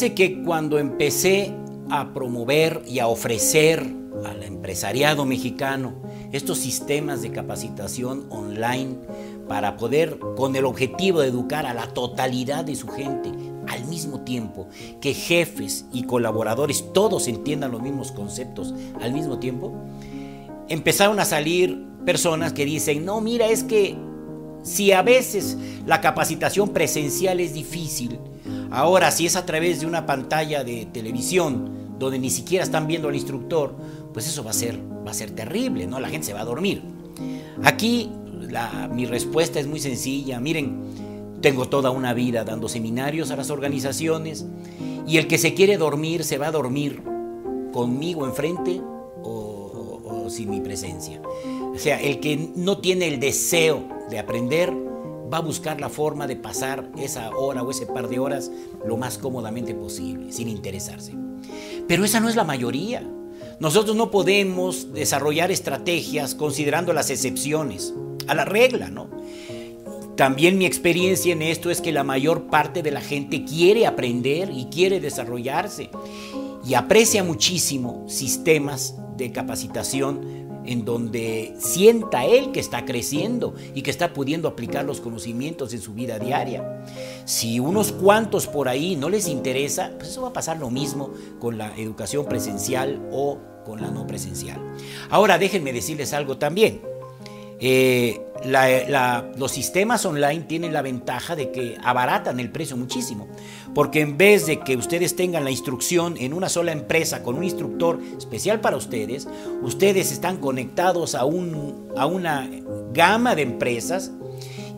Fíjense que cuando empecé a promover y a ofrecer al empresariado mexicano estos sistemas de capacitación online para poder, con el objetivo de educar a la totalidad de su gente, al mismo tiempo que jefes y colaboradores todos entiendan los mismos conceptos al mismo tiempo, empezaron a salir personas que dicen, no, mira, es que si a veces la capacitación presencial es difícil, ahora si es a través de una pantalla de televisión, donde ni siquiera están viendo al instructor, pues eso va a ser, va a ser terrible, ¿no? La gente se va a dormir. Aquí mi respuesta es muy sencilla. Miren, tengo toda una vida dando seminarios a las organizaciones y el que se quiere dormir se va a dormir conmigo enfrente o, o sin mi presencia. O sea, el que no tiene el deseo de aprender va a buscar la forma de pasar esa hora o ese par de horas lo más cómodamente posible, sin interesarse. Pero esa no es la mayoría. Nosotros no podemos desarrollar estrategias considerando las excepciones a la regla, ¿no? También mi experiencia en esto es que la mayor parte de la gente quiere aprender y quiere desarrollarse y aprecia muchísimo sistemas de capacitación en donde sienta él que está creciendo y que está pudiendo aplicar los conocimientos en su vida diaria. Si unos cuantos por ahí no les interesa, pues eso va a pasar lo mismo con la educación presencial o con la no presencial. Ahora déjenme decirles algo también. Eh, los sistemas online tienen la ventaja de que abaratan el precio muchísimo, porque en vez de que ustedes tengan la instrucción en una sola empresa con un instructor especial para ustedes, ustedes están conectados a, un, a una gama de empresas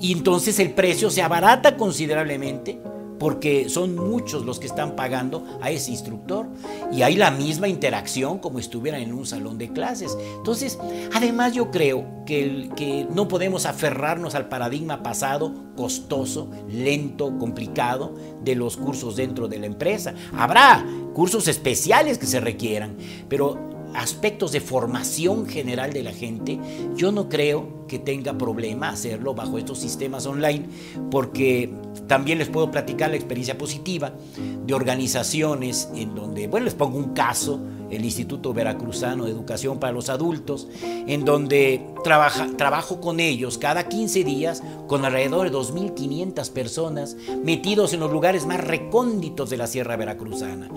y entonces el precio se abarata considerablemente porque son muchos los que están pagando a ese instructor y hay la misma interacción como estuvieran en un salón de clases. Entonces, además yo creo que, que no podemos aferrarnos al paradigma pasado, costoso, lento, complicado, de los cursos dentro de la empresa. Habrá cursos especiales que se requieran, pero aspectos de formación general de la gente, yo no creo que tenga problema hacerlo bajo estos sistemas online, porque también les puedo platicar la experiencia positiva de organizaciones en donde, bueno, les pongo un caso, el Instituto Veracruzano de Educación para los Adultos, en donde trabaja, trabajo con ellos cada 15 días con alrededor de 2.500 personas metidos en los lugares más recónditos de la Sierra Veracruzana.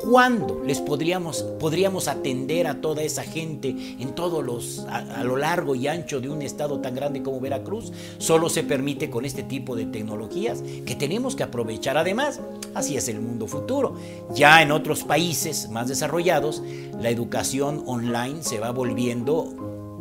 ¿Cuándo les podríamos, podríamos atender a toda esa gente en todos los, a, lo largo y ancho de un estado tan grande como Veracruz? Solo se permite con este tipo de tecnologías que tenemos que aprovechar. Además, así es el mundo futuro. Ya en otros países más desarrollados, la educación online se va volviendo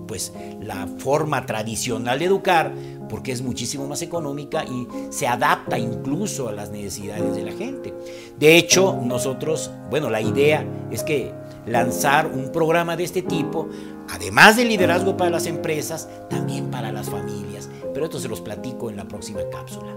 pues la forma tradicional de educar porque es muchísimo más económica y se adapta incluso a las necesidades de la gente. De hecho, nosotros, bueno, la idea es que lanzar un programa de este tipo, además de liderazgo para las empresas, también para las familias. Pero esto se los platico en la próxima cápsula.